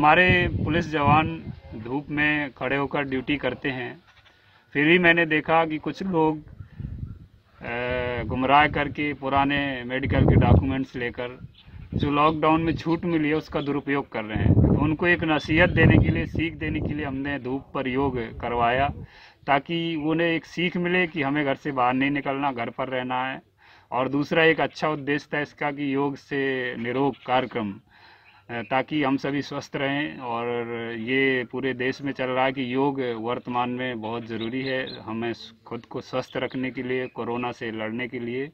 हमारे पुलिस जवान धूप में खड़े होकर ड्यूटी करते हैं। फिर भी मैंने देखा कि कुछ लोग गुमराह करके पुराने मेडिकल के डॉक्यूमेंट्स लेकर जो लॉकडाउन में छूट मिली है, उसका दुरुपयोग कर रहे हैं। तो उनको एक नसीहत देने के लिए, सीख देने के लिए हमने धूप पर योग करवाया, ताकि उन्हें एक सीख मिले कि हमें घर से बाहर नहीं निकलना, घर पर रहना है। और दूसरा एक अच्छा उद्देश्य था इसका कि योग से निरोग कार्यक्रम ताकि हम सभी स्वस्थ रहें और ये पूरे देश में चल रहा है कि योग वर्तमान में बहुत ज़रूरी है। हमें खुद को स्वस्थ रखने के लिए, कोरोना से लड़ने के लिए।